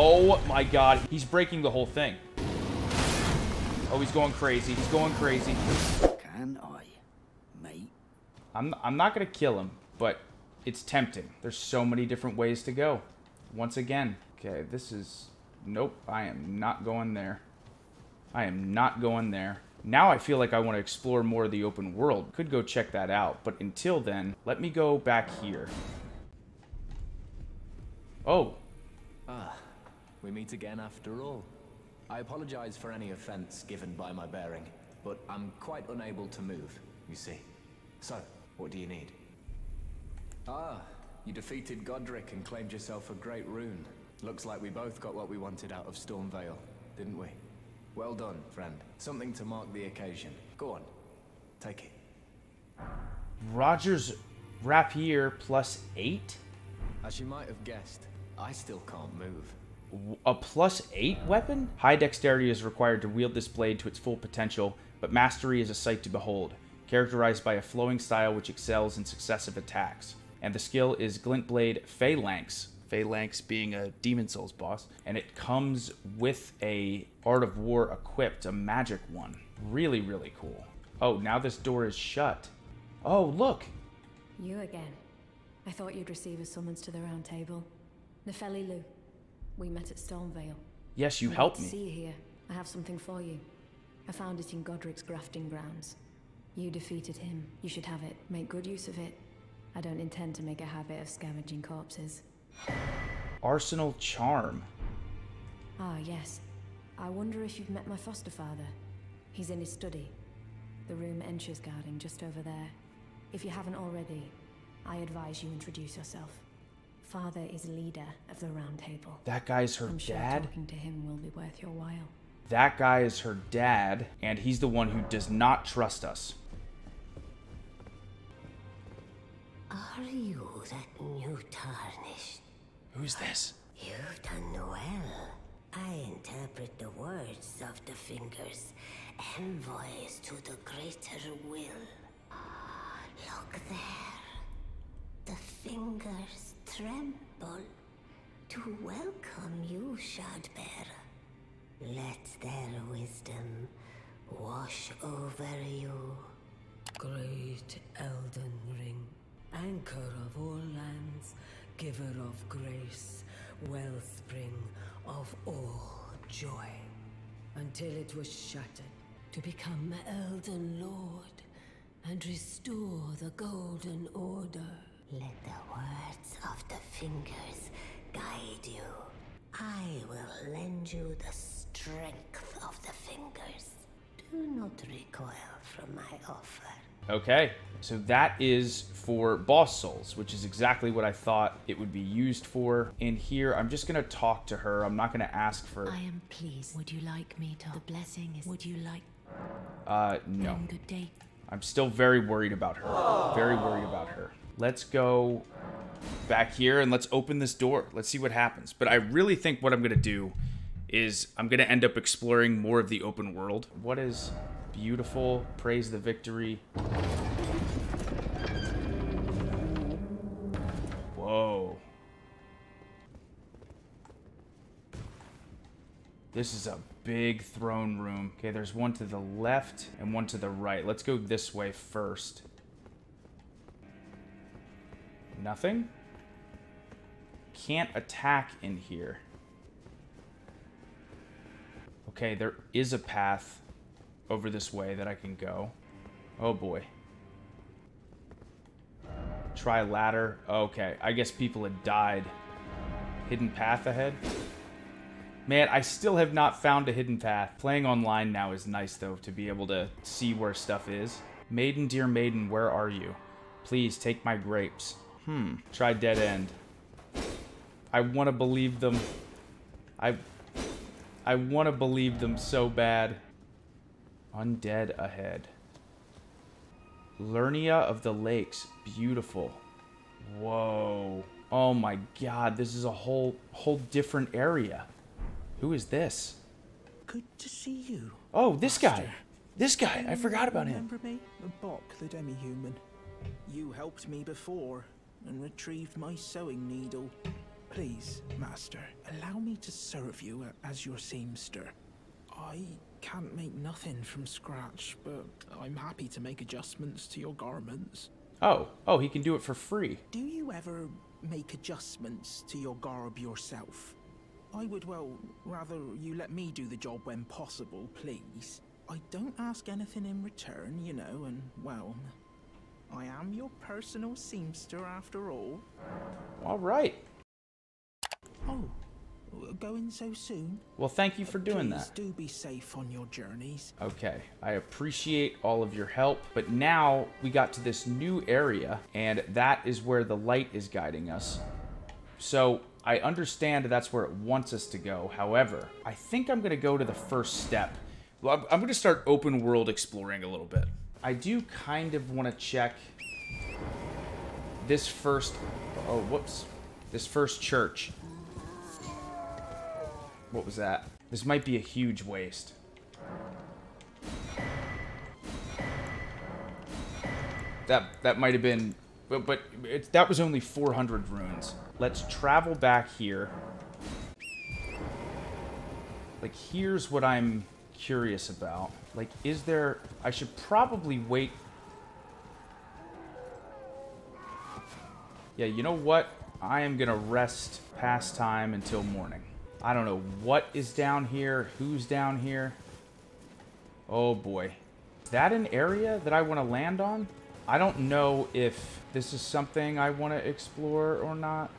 Oh my god. He's breaking the whole thing. Oh, he's going crazy. He's going crazy. Can I, mate? I'm, I'm not going to kill him, but it's tempting. There's so many different ways to go. Once again. Okay, this is... Nope, I am not going there. I am not going there. Now I feel like I want to explore more of the open world. Could go check that out, but until then, let me go back here. Oh, Ah, we meet again after all. I apologize for any offense given by my bearing, but I'm quite unable to move, you see. So, what do you need? Ah, you defeated Godrick and claimed yourself a great rune. Looks like we both got what we wanted out of Stormveil, didn't we? Well done, friend. Something to mark the occasion. Go on, take it. Rogier's rapier plus 8? As you might have guessed, I still can't move. A plus 8 weapon? High dexterity is required to wield this blade to its full potential, but mastery is a sight to behold, characterized by a flowing style which excels in successive attacks. And the skill is Glint Blade Phalanx. Phalanx being a Demon Souls boss, and it comes with a Art of War equipped, a magic one. Really, really cool. Oh, now this door is shut. Oh, look! You again. I thought you'd receive a summons to the round table. Nepheli Loux. We met at Stormveil. Yes, you I'd helped me. See you here. I have something for you. I found it in Godrick's grafting grounds. You defeated him. You should have it. Make good use of it. I don't intend to make a habit of scavenging corpses. Arsenal Charm. Ah, yes. I wonder if you've met my foster father. He's in his study. The room Ensha's guarding just over there. If you haven't already, I advise you introduce yourself. Father is leader of the Round Table. That guy's her I'm sure dad? talking to him will be worth your while. That guy is her dad, and he's the one who does not trust us. Are you that new tarnished? Who's this? You've done well. I interpret the words of the fingers, envoys to the greater will. Ah, look there. The fingers tremble to welcome you, Shardbearer. Let their wisdom wash over you. Great Elden Ring, anchor of all lands, giver of grace, wellspring of all joy, until it was shattered to become Elden Lord and restore the Golden Order. Let the words of the fingers guide you. I will lend you the strength of the fingers. Do not recoil from my offer. Okay, so that is for boss souls, which is exactly what I thought it would be used for. In here, I'm just gonna talk to her. I'm not gonna ask for. I am pleased. Would you like me to? The blessing is. Would you like? Uh, no. Then good day. I'm still very worried about her. Very worried about her. Let's go back here and let's open this door. Let's see what happens. But I really think what I'm gonna do is I'm gonna end up exploring more of the open world. What is beautiful? Praise the victory. This is a big throne room. Okay, there's one to the left and one to the right. Let's go this way first. Nothing? Can't attack in here. Okay, there is a path over this way that I can go. Oh boy. Try ladder. Okay, I guess people had died. Hidden path ahead. Man, I still have not found a hidden path. Playing online now is nice, though, to be able to see where stuff is. Maiden, dear maiden, where are you? Please, take my grapes. Hmm, try dead end. I want to believe them. I... I want to believe them so bad. Undead ahead. Liurnia of the Lakes. Beautiful. Whoa. Oh my god, this is a whole whole different area. Who is this? Good to see you. Oh, this guy. This guy. I forgot about him. Remember me? Boc, the demi-human. You helped me before and retrieved my sewing needle. Please, master, allow me to serve you as your seamster. I can't make nothing from scratch, but I'm happy to make adjustments to your garments. Oh, oh, he can do it for free. Do you ever make adjustments to your garb yourself? I would, well, rather you let me do the job when possible, please. I don't ask anything in return, you know, and, well, I am your personal seamster after all. All right. Oh, going so soon? Well, thank you for doing Please that. do be safe on your journeys. Okay, I appreciate all of your help, but now we got to this new area, and that is where the light is guiding us. So I understand that's where it wants us to go. However, I think I'm going to go to the first step. Well, I'm- going to start open world exploring a little bit. I do kind of want to check this first. Oh, whoops. This first church. What was that? This might be a huge waste. That that might have been, but but it, that was only 400 runes. Let's travel back here. Like here's what I'm curious about. Like is there? I should probably wait. Yeah, you know what? I am gonna rest past time until morning. I don't know what is down here, who's down here. Oh boy. Is that an area that I want to land on? I don't know if this is something I want to explore or not.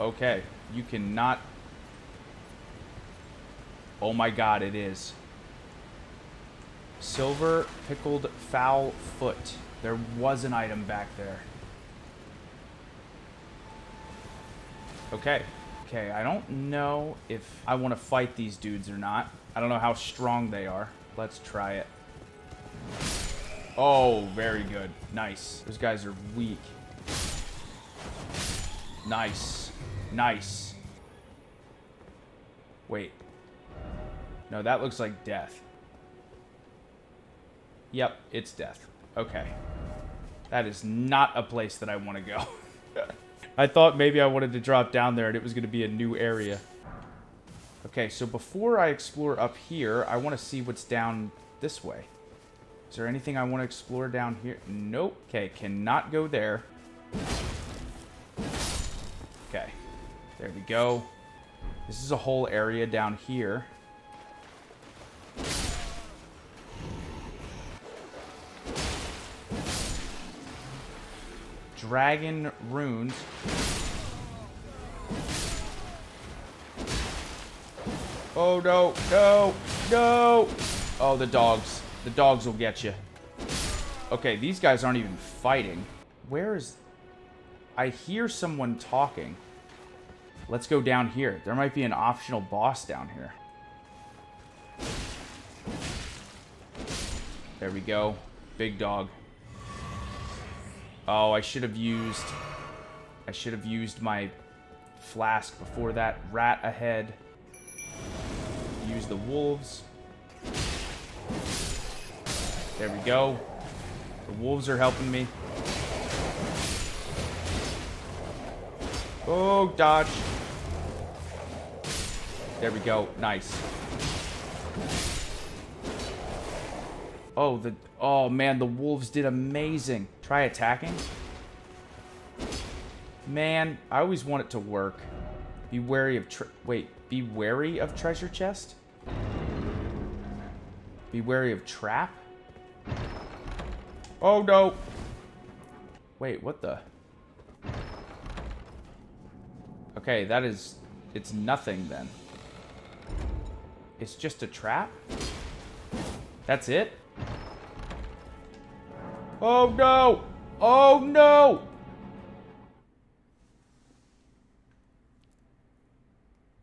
Okay, you cannot... Oh my god, it is. Silver pickled foul foot. There was an item back there. Okay. Okay, I don't know if I want to fight these dudes or not. I don't know how strong they are. Let's try it. Oh, very good. Nice. Those guys are weak. Nice. Nice. Wait. No, that looks like death. Yep, it's death. Okay. That is not a place that I want to go. I thought maybe I wanted to drop down there and it was going to be a new area. Okay, so before I explore up here, I want to see what's down this way. Is there anything I want to explore down here? Nope. Okay, cannot go there. There we go. This is a whole area down here. Dragon runes. Oh no, no, no! Oh, the dogs. The dogs will get you. Okay, these guys aren't even fighting. Where is... I hear someone talking. Let's go down here. There might be an optional boss down here. There we go. Big dog. Oh, I should have used... I should have used my flask before that. Rat ahead. Use the wolves. There we go. The wolves are helping me. Oh, dodge. There we go. Nice. Oh, the... Oh, man, the wolves did amazing. Try attacking. Man, I always want it to work. Be wary of... Wait, be wary of treasure chest? Be wary of trap? Oh, no. Wait, what the... Okay, that is... It's nothing, then. It's just a trap? That's it? Oh, no! Oh, no!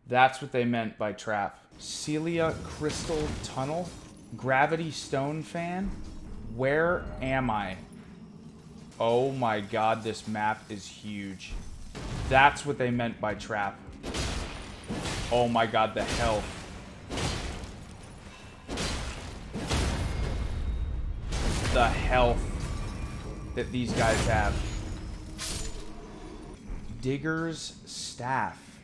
That's what they meant by trap. Sellia Crystal Tunnel? Gravity Stone Fan? Where am I? Oh my god, this map is huge. That's what they meant by trap. Oh my god, the health. The health that these guys have. Digger's Staff.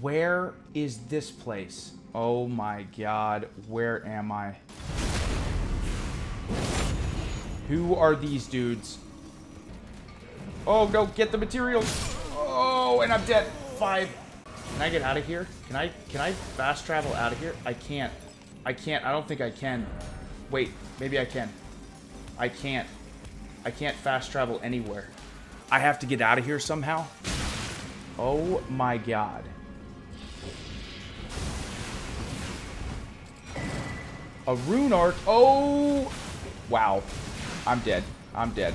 Where is this place? Oh my god, where am I? Who are these dudes? Oh no, get the materials! Oh, and I'm dead. Five. Can I get out of here? Can I can I fast travel out of here? I can't. I can't. I don't think I can. Wait, maybe I can. I can't. I can't fast travel anywhere. I have to get out of here somehow. Oh my god. A rune arc. Oh! Wow. I'm dead. I'm dead.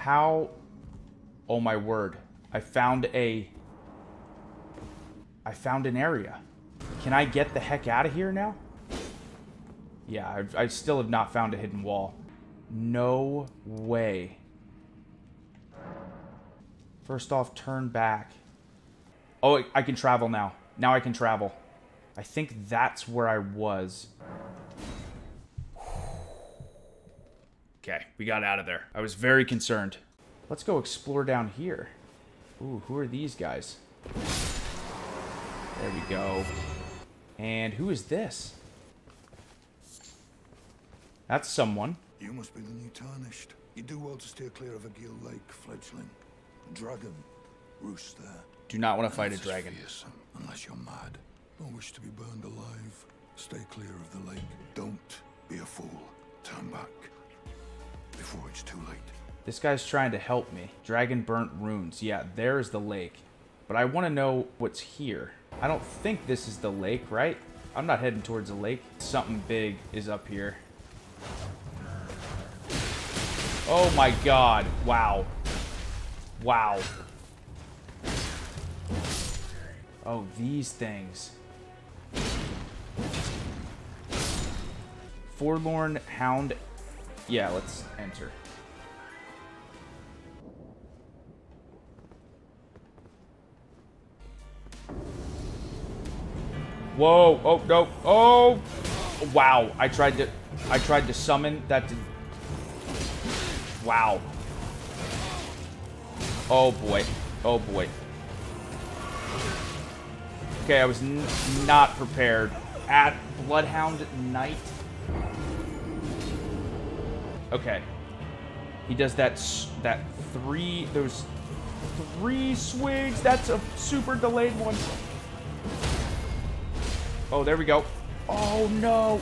How? Oh my word. I found a... I found an area. Can I get the heck out of here now? Yeah, I've, I still have not found a hidden wall. No way. First off, turn back. Oh, I can travel now. Now I can travel. I think that's where I was. Okay, we got out of there. I was very concerned. Let's go explore down here. Ooh, who are these guys? There we go. And who is this? That's someone. You must be the new Tarnished. You do well to steer clear of Agheel Lake fledgling. Dragon roosts there. Do not want to fight a dragon. fearsome, unless you're mad. Don't wish to be burned alive. Stay clear of the lake. Don't be a fool. Turn back. Before it's too late. This guy's trying to help me. Dragon-Burnt Ruins. Yeah, there's the lake. But I want to know what's here. I don't think this is the lake, right? I'm not heading towards the lake. Something big is up here. Oh my god. Wow. Wow. Oh, these things. Forlorn Hound. Yeah, let's enter. Whoa! Oh no! Oh! Wow! I tried to, I tried to summon that. Did, wow! Oh boy! Oh boy! Okay, I was not prepared. At Bloodhound Knight. Okay. He does that that three those three swings. That's a super delayed one. Oh, there we go. Oh no.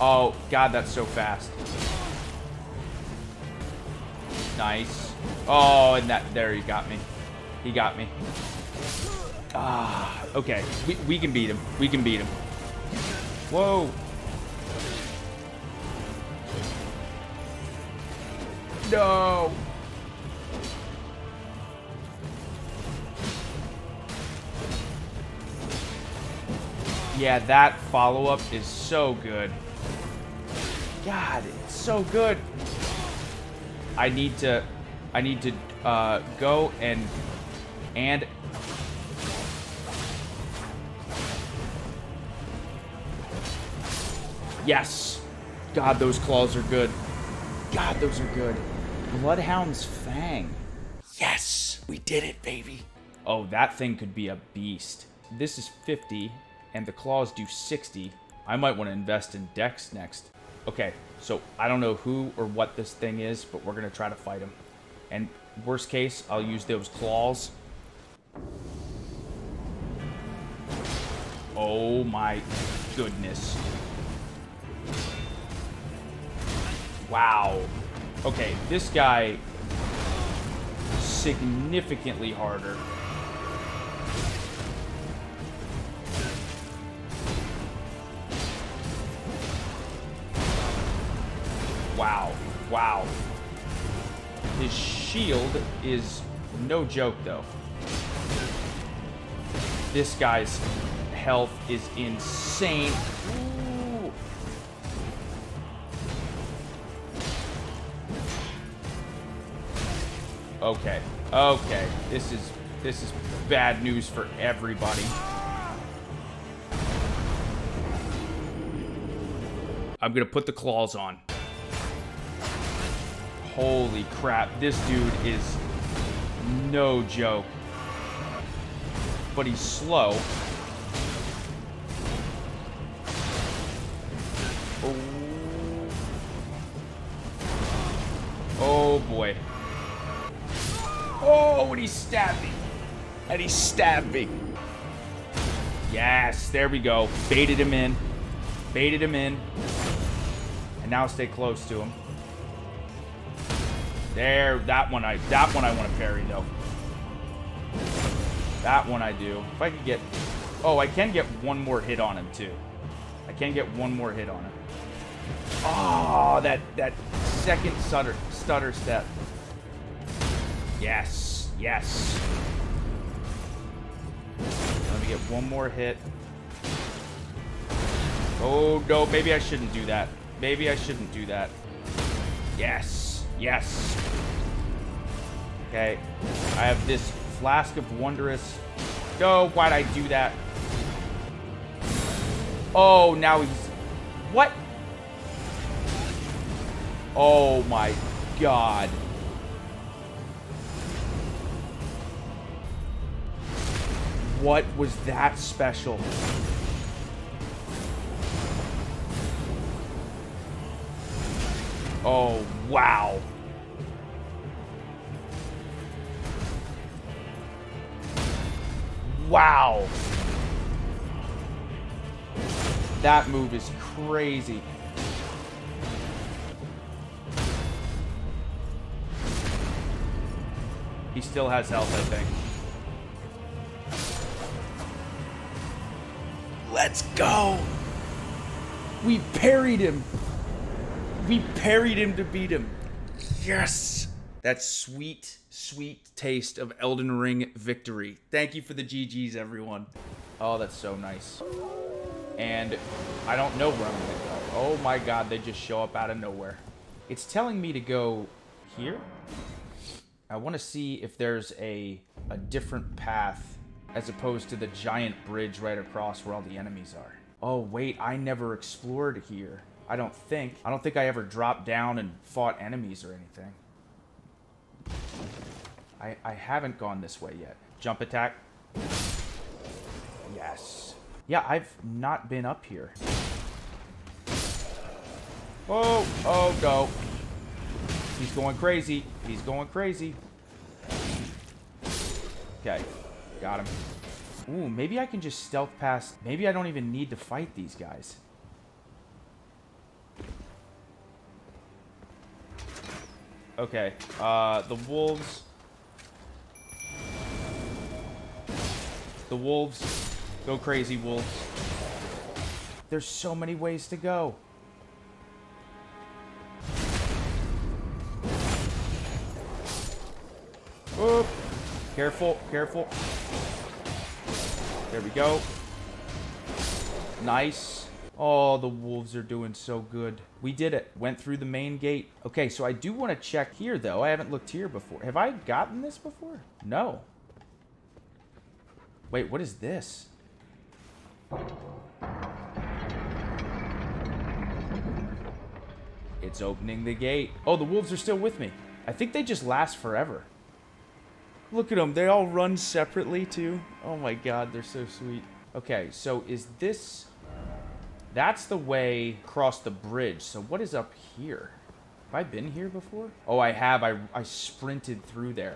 Oh god, that's so fast. Nice. Oh, and that there he got me. He got me. Ah, okay. We we can beat him. We can beat him. Whoa. No. Yeah, that follow-up is so good. God, it's so good. I need to, I need to uh, go and, and. Yes. God, those claws are good. God, those are good. Bloodhound's Fang. Yes, we did it, baby. Oh, that thing could be a beast. This is 50, and the claws do 60. I might want to invest in Dex next. Okay, so I don't know who or what this thing is, but we're going to try to fight him. And worst case, I'll use those claws. Oh my goodness. Wow. Okay, this guy significantly harder. Wow. Wow. His shield is no joke, though. This guy's health is insane. Okay. Okay. This is this is bad news for everybody. I'm gonna put the claws on. Holy crap, this dude is no joke. But he's slow. Oh. Oh boy. Oh, and he stabbed me. And he stabbed me. Yes, there we go. Baited him in. Baited him in. And now stay close to him. There, that one I that one I want to parry though. That one I do. If I could get Oh, I can get one more hit on him too. I can get one more hit on him. Oh, that that second stutter stutter step. Yes. Yes. Let me get one more hit. Oh, no. Maybe I shouldn't do that. Maybe I shouldn't do that. Yes. Yes. Okay. I have this Flask of Wondrous. No, why'd I do that? Oh, now he's... What? Oh, my God. What was that special? Oh, wow. Wow. That move is crazy. He still has health, I think. Let's go. We parried him. We parried him to beat him. Yes. That sweet, sweet taste of Elden Ring victory. Thank you for the GGs, everyone. Oh, that's so nice. And I don't know where I'm to go. Oh my god, they just show up out of nowhere. It's telling me to go here. I want to see if there's a, a different path as opposed to the giant bridge right across where all the enemies are. Oh, wait, I never explored here. I don't think. I don't think I ever dropped down and fought enemies or anything. I, I haven't gone this way yet. Jump attack. Yes. Yeah, I've not been up here. Oh, oh, no. He's going crazy. He's going crazy. Okay. Got him. Ooh, maybe I can just stealth past. Maybe I don't even need to fight these guys. Okay. Uh, the wolves. The wolves. Go crazy, wolves. There's so many ways to go. Oop. Careful, careful. There we go. Nice. Oh, the wolves are doing so good. We did it. Went through the main gate. Okay, so I do want to check here, though. I haven't looked here before. Have I gotten this before? No. Wait, what is this? It's opening the gate. Oh, the wolves are still with me. I think they just last forever. Look at them. They all run separately, too. Oh my god, they're so sweet. Okay, so is this... That's the way across the bridge. So what is up here? Have I been here before? Oh, I have. I, I sprinted through there.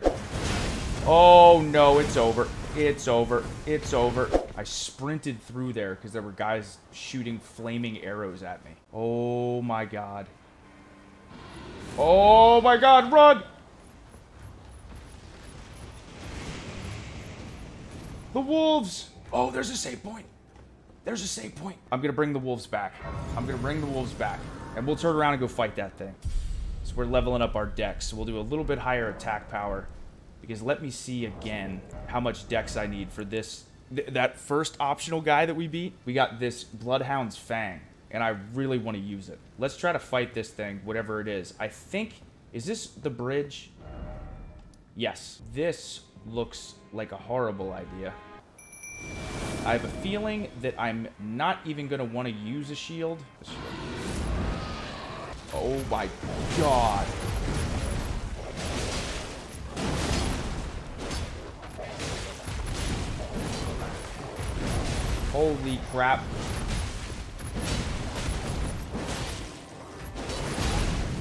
Oh, no, it's over. It's over. It's over. I sprinted through there because there were guys shooting flaming arrows at me. Oh, my God. Oh, my God, run! The wolves! Oh, there's a save point. There's a save point. I'm going to bring the wolves back. I'm going to bring the wolves back. And we'll turn around and go fight that thing. So we're leveling up our dex. So we'll do a little bit higher attack power. Because let me see again how much dex I need for this. Th that first optional guy that we beat, we got this Bloodhound's Fang. And I really want to use it. Let's try to fight this thing, whatever it is. I think... Is this the bridge? Yes. This looks like a horrible idea. I have a feeling that I'm not even going to want to use a shield. Oh my god. Holy crap.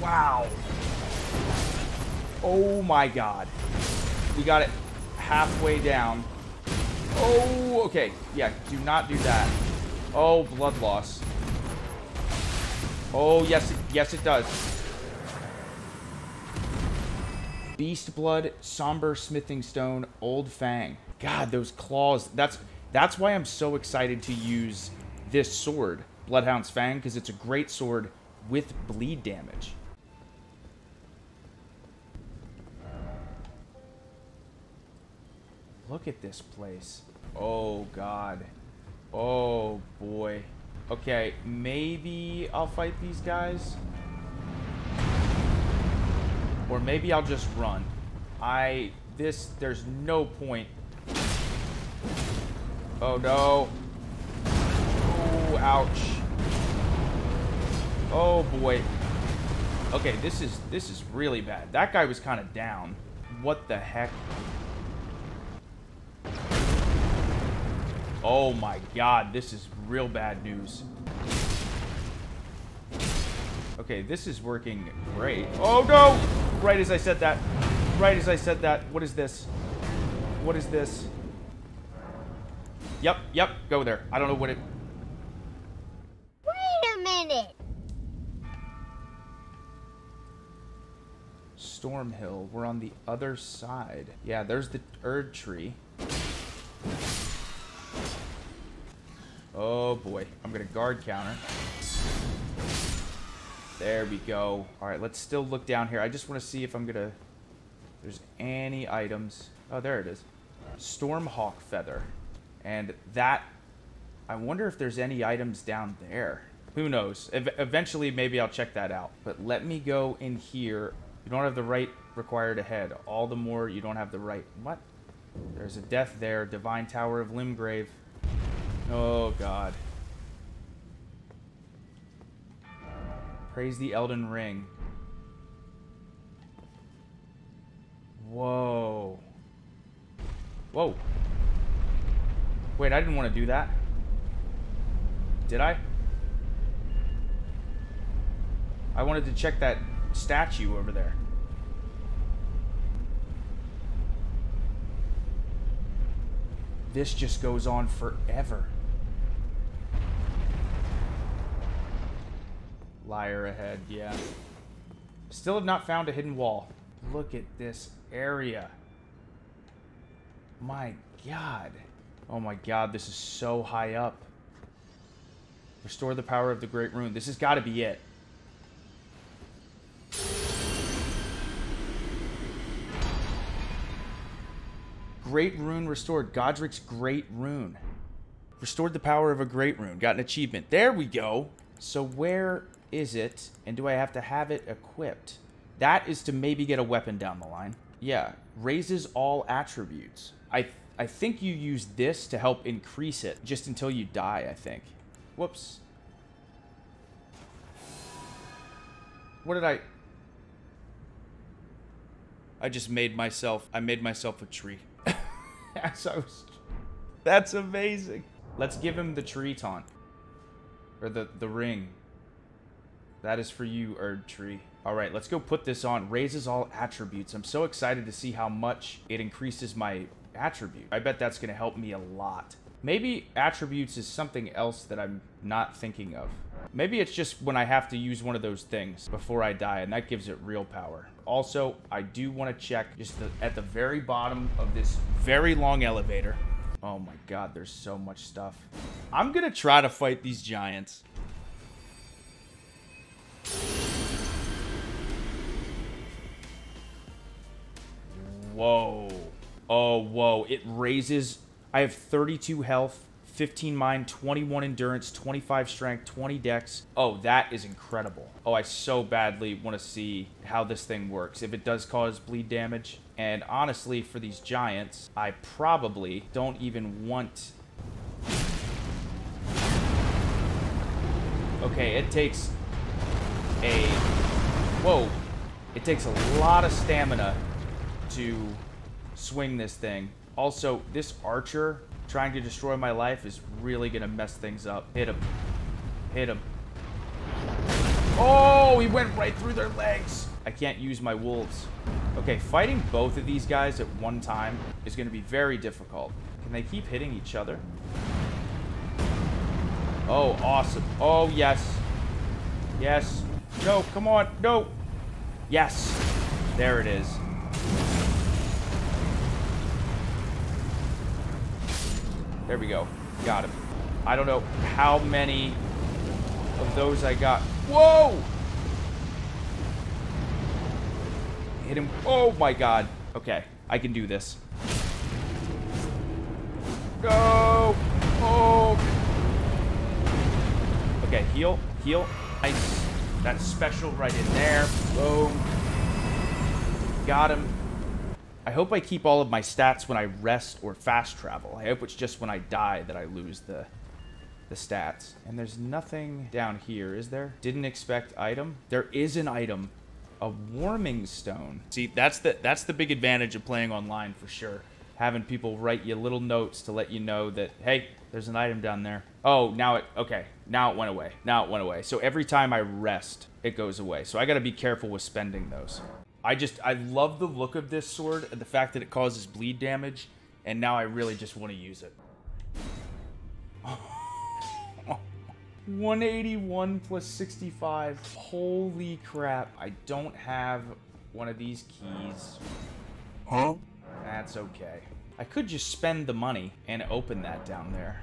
Wow. Oh my god. We got it halfway down. Oh, okay. Yeah, do not do that. Oh, blood loss. Oh, yes, it, yes it does. Beast Blood, Somber Smithing Stone, Old Fang. God, those claws. That's that's why I'm so excited to use this sword, Bloodhound's Fang, because it's a great sword with bleed damage. Look at this place. Oh, God. Oh, boy. Okay, maybe I'll fight these guys. Or maybe I'll just run. I... This... There's no point. Oh, no. Oh, ouch. Oh, boy. Okay, this is... This is really bad. That guy was kind of down. What the heck? Oh my god, this is real bad news. Okay, this is working great. Oh no! Right as I said that. Right as I said that. What is this? What is this? Yep, yep, go there. I don't know what it... Wait a minute! Stormhill. We're on the other side. Yeah, there's the Erd tree. Oh boy, I'm gonna guard counter. There we go. Alright, let's still look down here. I just want to see if I'm gonna... There's any items. Oh, there it is. Stormhawk Feather. And that... I wonder if there's any items down there. Who knows? Ev eventually, maybe I'll check that out. But let me go in here. You don't have the right required ahead. All the more you don't have the right... What? There's a death there. Divine Tower of Limgrave. Oh, God. Praise the Elden Ring. Whoa. Whoa. Wait, I didn't want to do that. Did I? I wanted to check that statue over there. This just goes on forever. Liar ahead, yeah. Still have not found a hidden wall. Look at this area. My god. Oh my god, this is so high up. Restore the power of the Great Rune. This has got to be it. Great Rune restored. Godrick's Great Rune. Restored the power of a Great Rune. Got an achievement. There we go. So where is it? And do I have to have it equipped? That is to maybe get a weapon down the line. Yeah. Raises all attributes. I, th I think you use this to help increase it just until you die, I think. Whoops. What did I... I just made myself... I made myself a tree. As I was... That's amazing. Let's give him the tree taunt. Or the, the ring. That is for you, Erd Tree. Alright, let's go put this on. Raises all attributes. I'm so excited to see how much it increases my attribute. I bet that's going to help me a lot. Maybe attributes is something else that I'm not thinking of. Maybe it's just when I have to use one of those things before I die, and that gives it real power. Also, I do want to check just the, at the very bottom of this very long elevator. Oh my god, there's so much stuff. I'm going to try to fight these giants. Whoa. Oh, whoa. It raises... I have 32 health, 15 mind, 21 endurance, 25 strength, 20 dex. Oh, that is incredible. Oh, I so badly want to see how this thing works. If it does cause bleed damage. And honestly, for these giants, I probably don't even want... Okay, it takes a Whoa. It takes a lot of stamina to swing this thing. Also, this archer trying to destroy my life is really going to mess things up. Hit him. Hit him. Oh, he went right through their legs. I can't use my wolves. Okay, fighting both of these guys at one time is going to be very difficult. Can they keep hitting each other? Oh, awesome. Oh, yes. Yes. No, come on. No. Yes. There it is. There we go. Got him. I don't know how many of those I got. Whoa! Hit him. Oh my god. Okay, I can do this. Go! Oh! Okay, heal, heal. Nice. That's special right in there. Boom. Got him. I hope I keep all of my stats when I rest or fast travel. I hope it's just when I die that I lose the the stats. And there's nothing down here, is there? Didn't expect item. There is an item. A warming stone. See, that's the that's the big advantage of playing online for sure. Having people write you little notes to let you know that, hey, there's an item down there. Oh, now it, okay. Now it went away. Now it went away. So every time I rest, it goes away. So I gotta be careful with spending those. I just, I love the look of this sword and the fact that it causes bleed damage, and now I really just want to use it. 181 plus 65. Holy crap. I don't have one of these keys. Huh? That's okay. I could just spend the money and open that down there.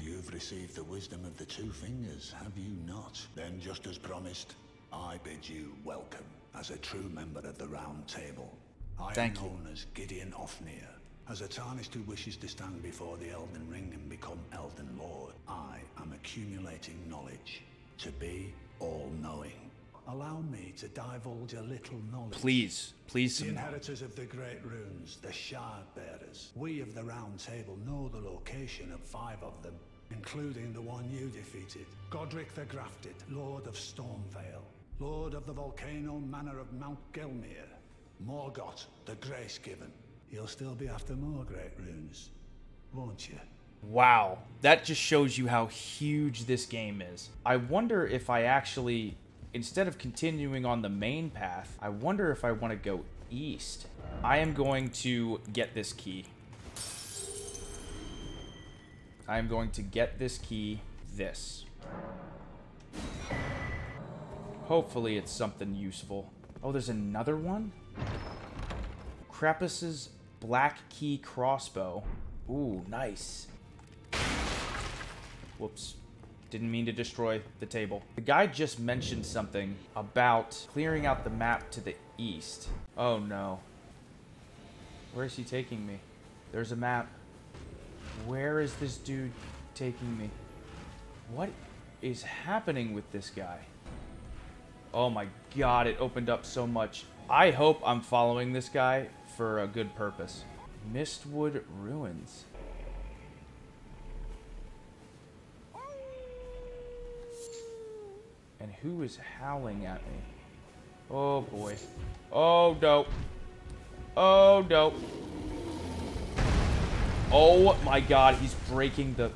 You've received the wisdom of the two fingers, have you not? Then, just as promised, I bid you welcome as a true member of the Round Table. I Thank am you. known as Gideon Ofnir. As a Tarnished who wishes to stand before the Elden Ring and become Elden Lord, I am accumulating knowledge to be all-knowing. Allow me to divulge a little knowledge. Please, please The inheritors of the Great Runes, the Shard Bearers. We of the Round Table know the location of five of them, including the one you defeated. Godrick the Grafted, Lord of Stormveil. Lord of the volcano manor of Mount Gelmir. Morgott, the Grace Given. You'll still be after more Great Runes, won't you? Wow, that just shows you how huge this game is. I wonder if I actually, instead of continuing on the main path, I wonder if I want to go east. I am going to get this key. I am going to get this key, this. Hopefully it's something useful. Oh, there's another one? Crepus's Black Key Crossbow. Ooh, nice. Whoops. Didn't mean to destroy the table. The guy just mentioned something about clearing out the map to the east. Oh no. Where is he taking me? There's a map. Where is this dude taking me? What is happening with this guy? Oh my god, it opened up so much. I hope I'm following this guy for a good purpose. Mistwood Ruins. And who is howling at me? Oh boy. Oh no. Oh no. Oh my god, he's breaking the...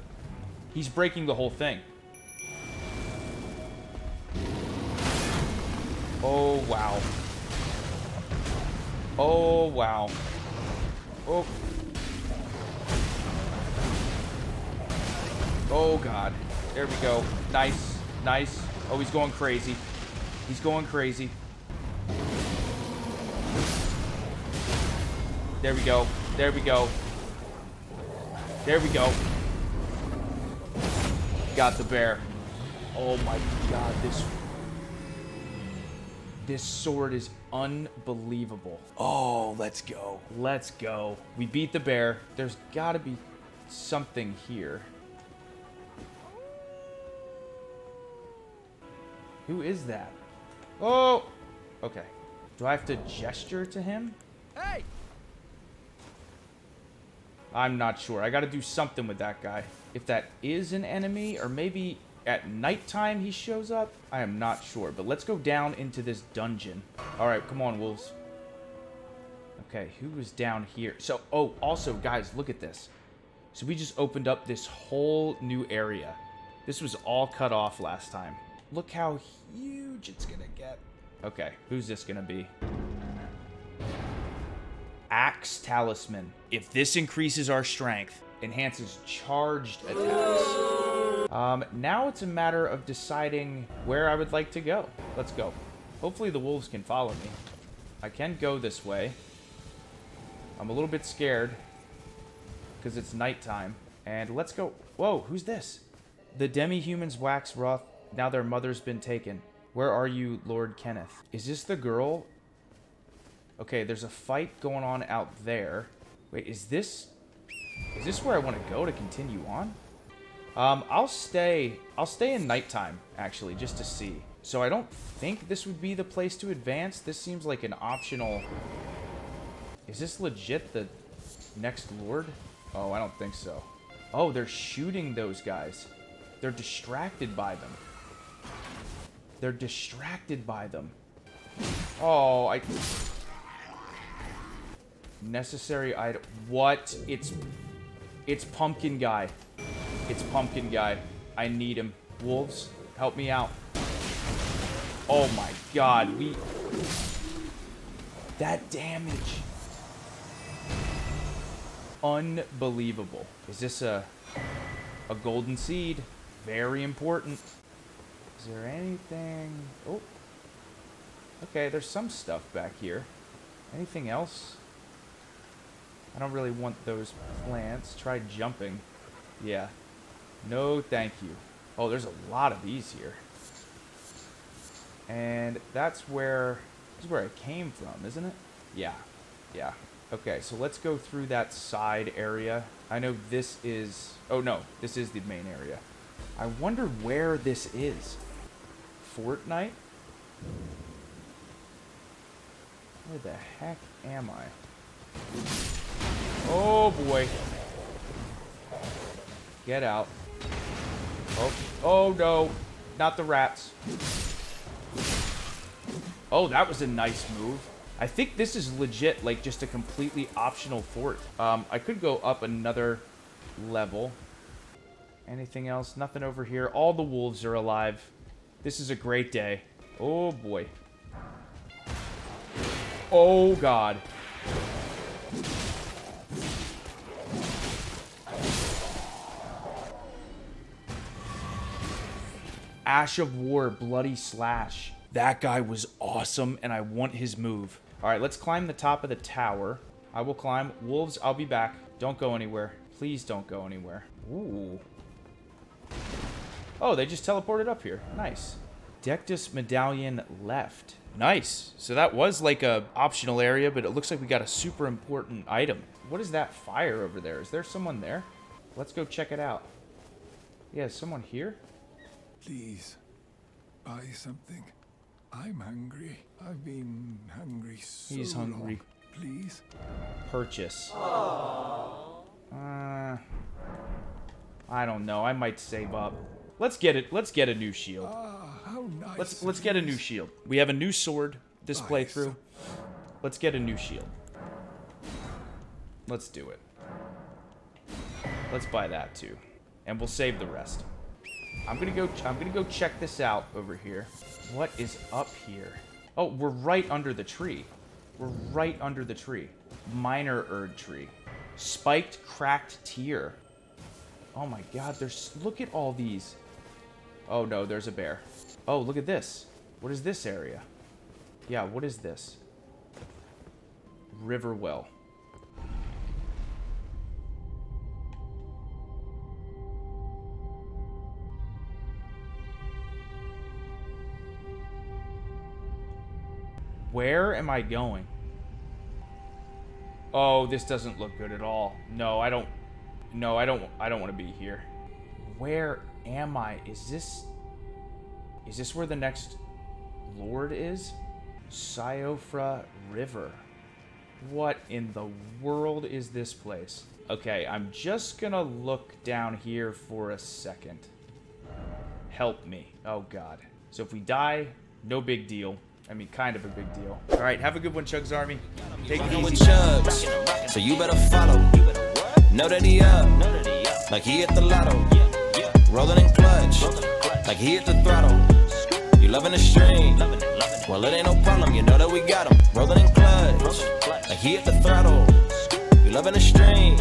He's breaking the whole thing. Oh wow. Oh wow. Oh. Oh god. There we go. Nice. Nice. Oh, he's going crazy. He's going crazy. There we go. There we go. There we go. Got the bear. Oh my god, this this sword is unbelievable. Oh, let's go. Let's go. We beat the bear. There's got to be something here. Who is that? Oh! Okay. Do I have to gesture to him? Hey! I'm not sure. I gotta do something with that guy. If that is an enemy, or maybe at nighttime he shows up? I am not sure, but let's go down into this dungeon. All right, come on, wolves. Okay, who was down here? So, oh, also, guys, look at this. So we just opened up this whole new area. This was all cut off last time. Look how huge it's gonna get. Okay, who's this gonna be? Axe Talisman. If this increases our strength, enhances charged attacks. Um, now it's a matter of deciding where I would like to go. Let's go. Hopefully the wolves can follow me. I can go this way. I'm a little bit scared because it's nighttime. And let's go. Whoa, who's this? The demi-humans wax wroth. Now their mother's been taken. Where are you, Lord Kenneth? Is this the girl? Okay, there's a fight going on out there. Wait, is this... Is this where I want to go to continue on? Um, I'll stay... I'll stay in nighttime, actually, just to see. So I don't think this would be the place to advance. This seems like an optional... Is this legit the next lord? Oh, I don't think so. Oh, they're shooting those guys. They're distracted by them. They're distracted by them. Oh, I... Necessary item. What? It's... It's Pumpkin Guy. It's Pumpkin Guy. I need him. Wolves, help me out. Oh my god, we... That damage. Unbelievable. Is this a... A golden seed? Very important. Is there anything... Oh. Okay, there's some stuff back here. Anything else? I don't really want those plants. Try jumping. Yeah. No, thank you. Oh, there's a lot of these here. And that's where... This is where I came from, isn't it? Yeah. Yeah. Okay, so let's go through that side area. I know this is... Oh, no. This is the main area. I wonder where this is. Fortnite? Where the heck am I? Oh, boy. Get out. Oh, oh no. Not the rats. Oh, that was a nice move. I think this is legit, like, just a completely optional fort. Um, I could go up another level. Anything else? Nothing over here. All the wolves are alive. This is a great day. Oh, boy. Oh, God. Ash of War, Bloody Slash. That guy was awesome, and I want his move. All right, let's climb the top of the tower. I will climb. Wolves, I'll be back. Don't go anywhere. Please don't go anywhere. Ooh. Oh, they just teleported up here. Nice. Dectus Medallion left. Nice. So that was like a optional area, but it looks like we got a super important item. What is that fire over there? Is there someone there? Let's go check it out. Yeah, someone here? Please, buy something. I'm hungry. I've been hungry so He's hungry. long. Please. Purchase. Uh, I don't know. I might save up. Let's get it. Let's get a new shield. Ah, how nice. Let's let's get a new shield. We have a new sword this playthrough. Let's get a new shield. Let's do it. Let's buy that too, and we'll save the rest. I'm gonna go. I'm gonna go check this out over here. What is up here? Oh, we're right under the tree. We're right under the tree. Minor Erd tree. Spiked cracked tear. Oh my god, there's look at all these. Oh no, there's a bear. Oh, look at this. What is this area? Yeah, what is this? River well. Where am I going? Oh, this doesn't look good at all. No, I don't No, I don't I don't want to be here. Where am I? Is this Is this where the next lord is? Siofra River. What in the world is this place? Okay, I'm just gonna look down here for a second. Help me. Oh, God. So if we die, no big deal. I mean, kind of a big deal. All right, have a good one, Chugs Army. Take it with easy. Chubbs, so you better follow. Know that he up, like he hit the lotto. Rolling in clutch, like he hit the throttle. You loving the stream? Well, it ain't no problem, you know that we got him. Rolling in clutch, like he hit the throttle. You loving the stream?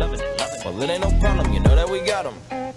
Well, it ain't no problem, you know that we got him.